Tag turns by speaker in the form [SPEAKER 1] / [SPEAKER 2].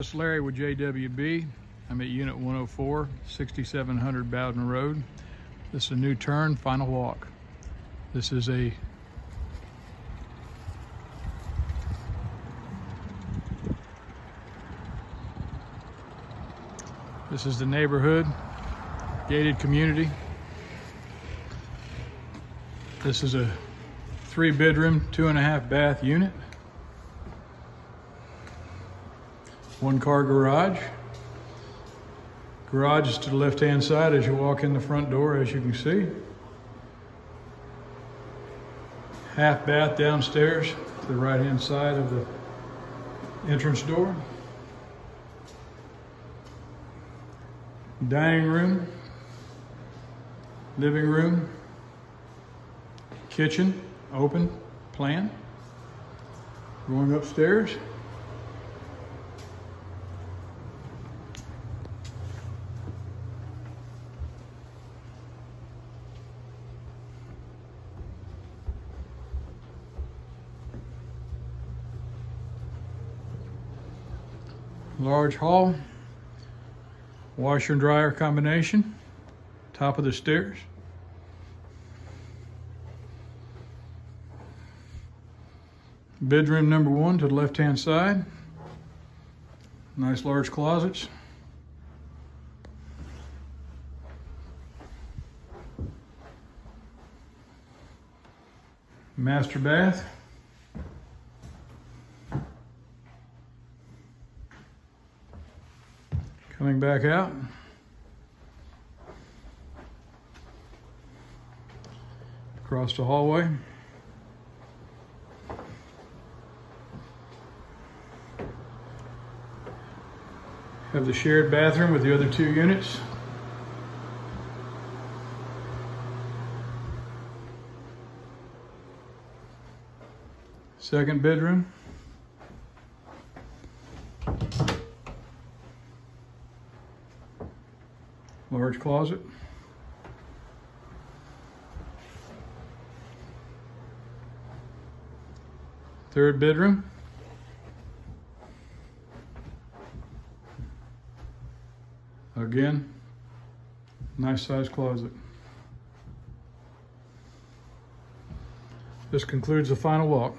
[SPEAKER 1] This is Larry with JWB. I'm at Unit 104, 6700 Bowden Road. This is a new turn, final walk. This is a This is the neighborhood, gated community. This is a three bedroom, two and a half bath unit. One car garage. Garage is to the left hand side as you walk in the front door, as you can see. Half bath downstairs to the right hand side of the entrance door. Dining room, living room, kitchen, open plan. Going upstairs. Large hall, washer and dryer combination, top of the stairs. Bedroom number one to the left hand side. Nice large closets. Master bath. Coming back out. Across the hallway. Have the shared bathroom with the other two units. Second bedroom. Large closet. Third bedroom. Again, nice size closet. This concludes the final walk.